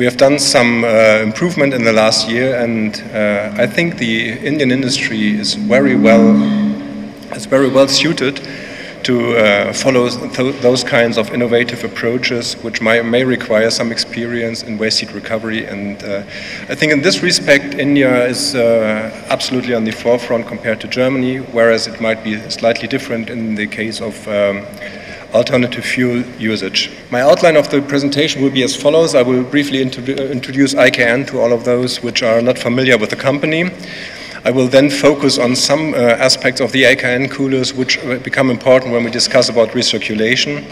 We have done some uh, improvement in the last year, and uh, I think the Indian industry is very well is very well suited to uh, follow th those kinds of innovative approaches, which may, may require some experience in waste heat recovery. And uh, I think in this respect, India is uh, absolutely on the forefront compared to Germany, whereas it might be slightly different in the case of um, alternative fuel usage. My outline of the presentation will be as follows. I will briefly introduce IKN to all of those which are not familiar with the company. I will then focus on some uh, aspects of the IKN coolers which uh, become important when we discuss about recirculation.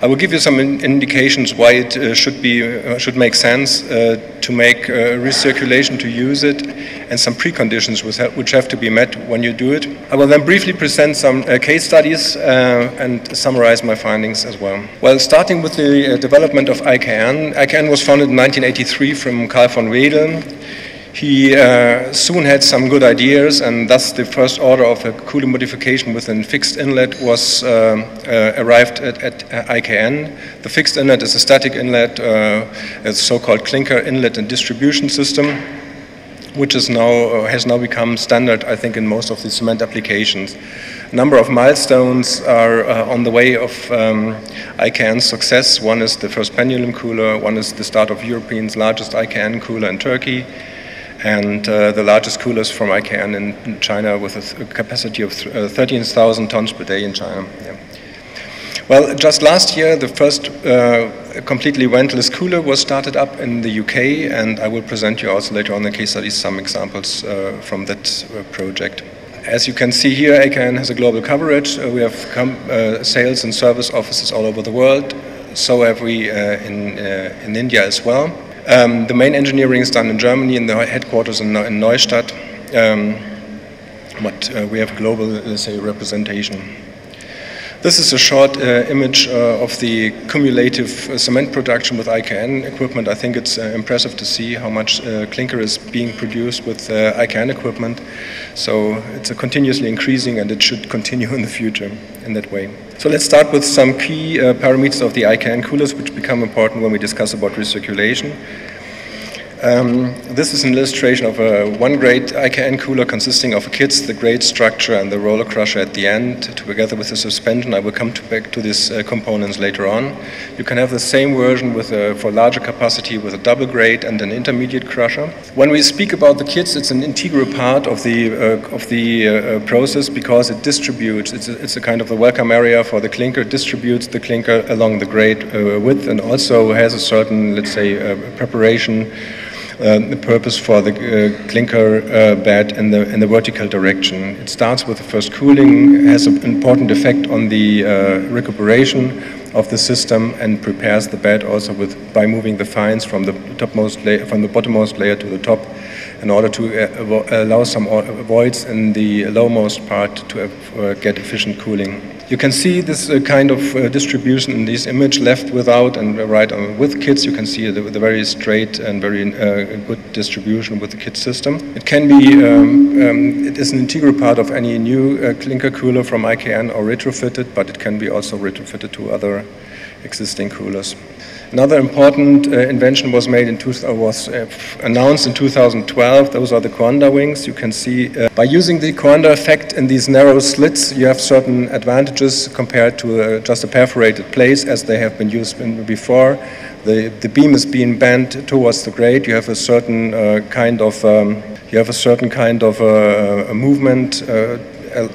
I will give you some in indications why it uh, should be uh, should make sense uh, to make uh, recirculation to use it, and some preconditions which, ha which, have to be met when you do it. I will then briefly present some case studies and summarize my findings as well. Well, starting with the development of IKN. IKN was founded in 1983 from Karl von Wedel. He uh, soon had some good ideas, and thus the first order of a cooling modification with a fixed inlet was uh, uh, arrived at, at, IKN. The fixed inlet is a static inlet, uh, a so-called clinker inlet and distribution system, which is now uh, has now become standard, I think, in most of the cement applications. A number of milestones are uh, on the way of um, IKN's success. One is the first pendulum cooler. One is the start of Europe's largest IKN cooler in Turkey and uh, the largest coolers from IKN in China with a, capacity of uh, 13,000 tons per day in China. Yeah. Well, just last year, the first uh, completely ventless cooler was started up in the UK, and I will present you also later on the case studies some examples uh, from that uh, project. As you can see here, IKN has a global coverage. Uh, we have sales and service offices all over the world. So have we in, in India as well. Um, the main engineering is done in Germany in the headquarters in, in Neustadt, um, but uh, we have global, let's say, representation. This is a short uh, image uh, of the cumulative uh, cement production with IKN equipment. I think it's impressive to see how much clinker is being produced with IKN equipment. So it's continuously increasing and it should continue in the future in that way. So let's start with some key parameters of the IKN coolers which become important when we discuss about recirculation. Um, this is an illustration of a one-grate IKN cooler consisting of KIDS, the grate structure and the roller crusher at the end, together with the suspension. I will come to back to these uh, components later on. You can have the same version with a, for larger capacity with a double grate and an intermediate crusher. When we speak about the KIDS, it's an integral part of the uh, of the uh, process because it distributes. It's a, it's a, kind of a welcome area for the clinker. distributes the clinker along the grate uh, width and also has a certain, let's say, uh, preparation uh, the purpose for the uh, clinker uh, bed in the, in the vertical direction. It starts with the first cooling, has an important effect on the recuperation of the system and prepares the bed also with by moving the fines from the topmost layer, from the bottommost layer to the top in order to uh, allow some voids in the lowermost part to uh, get efficient cooling. You can see this uh, kind of distribution in this image, left without and right with KIDS. You can see the, very straight and very good distribution with the kit system. It can be, um, um, it is an integral part of any new clinker cooler from IKN or retrofitted, but it can be also retrofitted to other existing coolers. Another important uh, invention was made in two, uh, was uh, announced in 2012. Those are the Coanda wings. You can see uh, by using the Coanda effect in these narrow slits, you have certain advantages compared to uh, just a perforated place as they have been used before. The, the beam is being bent towards the grate. You have a certain uh, kind of um, you have a certain kind of movement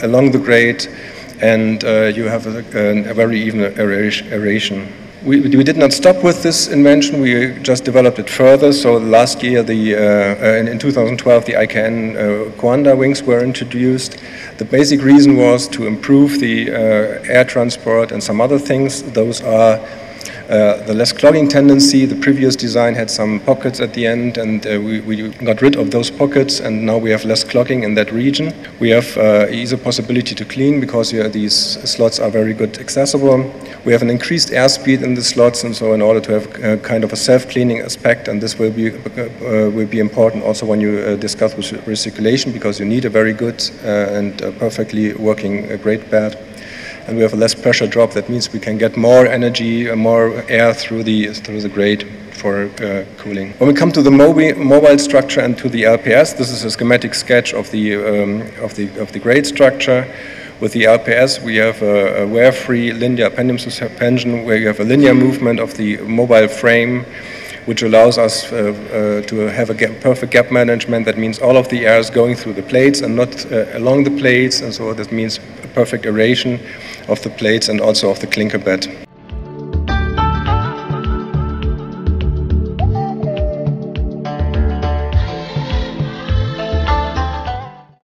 along the grate, and you have a, a very even aeration we, we, did not stop with this invention, we just developed it further. So last year, the, uh, uh in, in, 2012, the IKN uh, Coanda wings were introduced. The basic reason was to improve the uh, air transport and some other things. Those are Uh, the less clogging tendency, the previous design had some pockets at the end and uh, we, we, got rid of those pockets and now we have less clogging in that region. We have uh, easy possibility to clean because these slots are very good accessible. We have an increased airspeed in the slots and so in order to have uh, kind of a self-cleaning aspect and this will be, uh, will be important also when you discuss recirculation because you need a very good and perfectly working grate bed and we have a less pressure drop. That means we can get more energy, uh, more air through the through the grate for uh, cooling. When we come to the mobile, mobile structure and to the LPS, this is a schematic sketch of the um, of the of the grate structure. With the LPS, we have a, a wear-free linear pendulum suspension where you have a linear movement of the mobile frame which allows us uh, uh, to have a gap, perfect gap management. That means all of the air is going through the plates and not uh, along the plates, and so that means perfect aeration of the plates and also of the clinker bed.